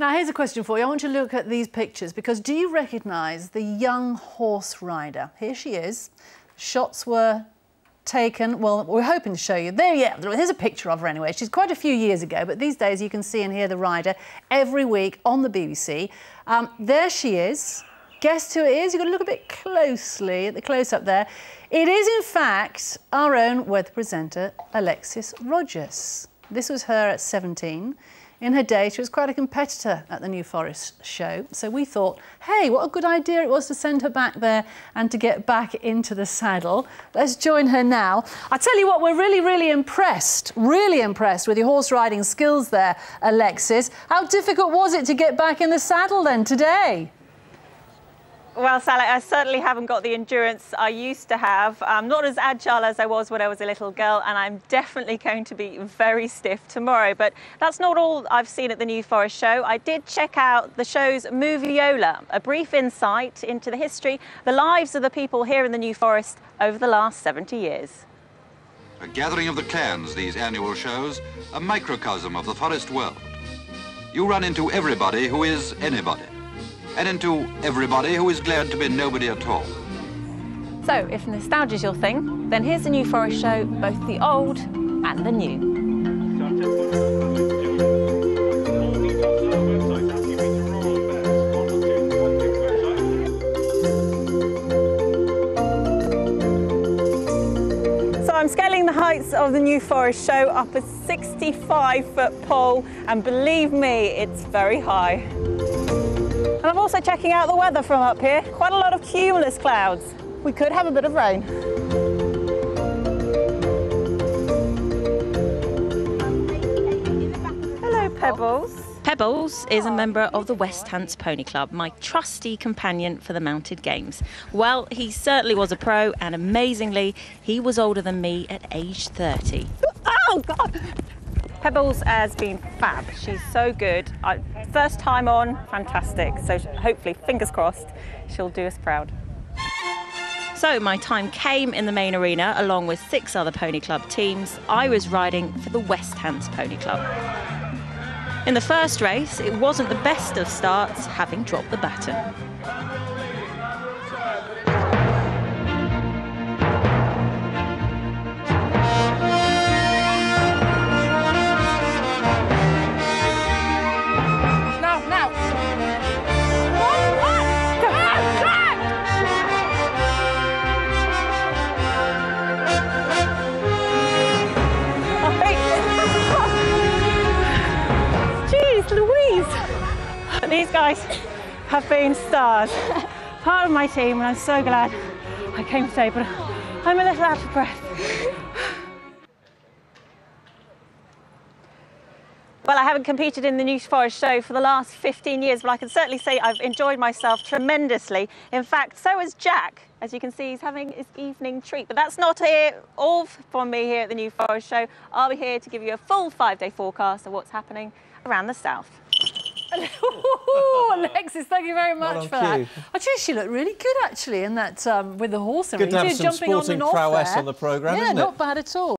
Now, here's a question for you. I want you to look at these pictures because do you recognise the young horse rider? Here she is. Shots were taken. Well, we're hoping to show you. There, yeah, here's a picture of her anyway. She's quite a few years ago, but these days you can see and hear the rider every week on the BBC. Um, there she is. Guess who it is? You've got to look a bit closely at the close-up there. It is, in fact, our own weather presenter, Alexis Rogers. This was her at 17. In her day, she was quite a competitor at the New Forest show. So we thought, hey, what a good idea it was to send her back there and to get back into the saddle. Let's join her now. I tell you what, we're really, really impressed, really impressed with your horse riding skills there, Alexis. How difficult was it to get back in the saddle then today? Well, Sally, I certainly haven't got the endurance I used to have. I'm not as agile as I was when I was a little girl, and I'm definitely going to be very stiff tomorrow. But that's not all I've seen at the New Forest show. I did check out the show's Moviola, a brief insight into the history, the lives of the people here in the New Forest over the last 70 years. A gathering of the clans, these annual shows, a microcosm of the forest world. You run into everybody who is anybody and into everybody who is glad to be nobody at all. So, if nostalgia's your thing, then here's the New Forest show, both the old and the new. So I'm scaling the heights of the New Forest show up a 65 foot pole and believe me, it's very high. And I'm also checking out the weather from up here. Quite a lot of cumulus clouds. We could have a bit of rain. Hello, Pebbles. Pebbles is a member of the West Hants Pony Club, my trusty companion for the mounted games. Well, he certainly was a pro, and amazingly, he was older than me at age 30. Oh, God! Pebbles has been fab. She's so good. First time on, fantastic. So hopefully, fingers crossed, she'll do us proud. So my time came in the main arena along with six other Pony Club teams. I was riding for the West Hants Pony Club. In the first race, it wasn't the best of starts, having dropped the baton. These guys have been stars. Part of my team, and I'm so glad I came today, but I'm a little out of breath. Well, I haven't competed in the New Forest show for the last 15 years, but I can certainly say I've enjoyed myself tremendously. In fact, so has Jack. As you can see, he's having his evening treat. But that's not here, all from me here at the New Forest show. I'll be here to give you a full five-day forecast of what's happening around the south. Alexis, thank you very much for that. I you, she looked really good actually in that um, with the horse and Good to have some jumping sporting on prowess there. on the programme, yeah, not bad at all.